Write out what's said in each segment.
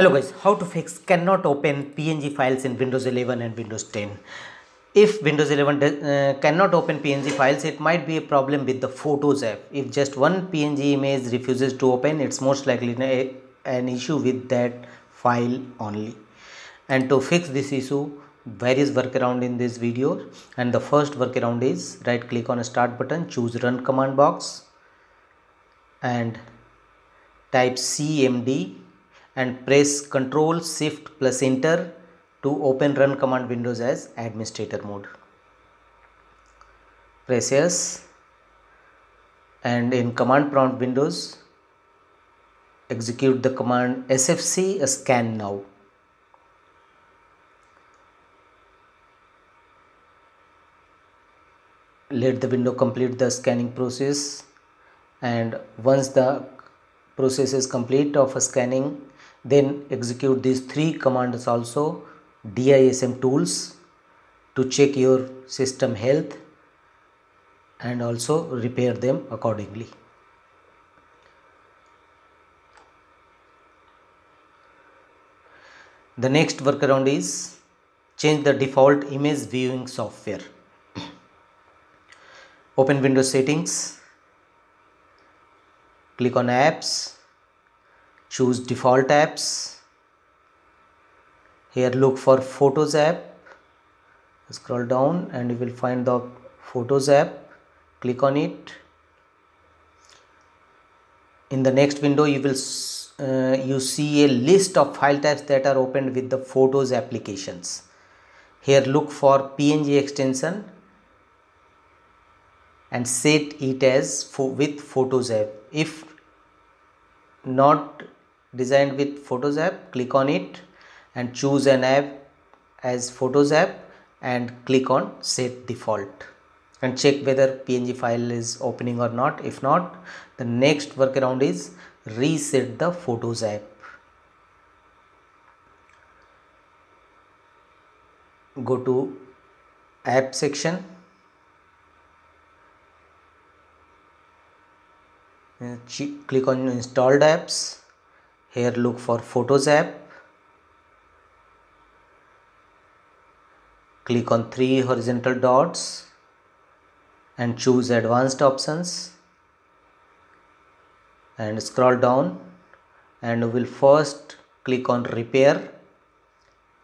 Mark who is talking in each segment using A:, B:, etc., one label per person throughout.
A: Hello guys, how to fix cannot open PNG files in Windows 11 and Windows 10. If Windows 11 uh, cannot open PNG files, it might be a problem with the Photos app. If just one PNG image refuses to open, it's most likely a, an issue with that file only. And to fix this issue, various workaround in this video. And the first workaround is right click on a start button, choose run command box and type cmd and press Ctrl Shift plus Enter to open Run Command Windows as administrator mode. Press yes and in command prompt Windows execute the command sfc scan now. Let the window complete the scanning process and once the process is complete of a scanning then execute these three commands also DISM tools to check your system health and also repair them accordingly. The next workaround is change the default image viewing software. Open Windows settings, click on apps choose default apps. Here look for photos app. Scroll down and you will find the photos app. Click on it. In the next window you will uh, you see a list of file types that are opened with the photos applications. Here look for png extension and set it as with photos app. If not designed with photos app click on it and choose an app as photos app and click on set default and check whether png file is opening or not. If not the next workaround is reset the photos app go to app section. Click on installed apps here look for photos app. Click on three horizontal dots and choose advanced options. And scroll down and we will first click on repair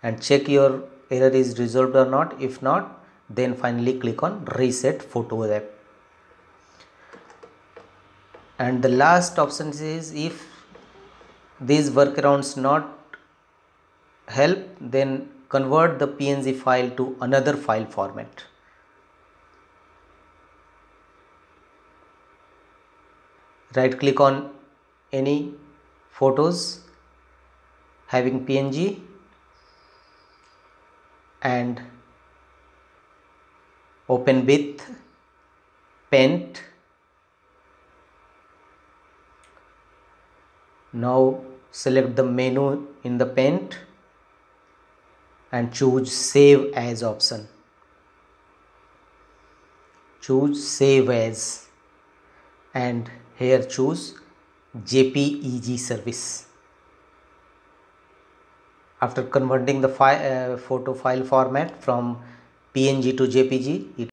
A: and check your error is resolved or not. If not then finally click on reset photo app. And the last option is if these workarounds not help then convert the png file to another file format. Right click on any photos having png and open with paint now select the menu in the paint and choose save as option. Choose save as and here choose jpeg service. After converting the file, uh, photo file format from png to jpg it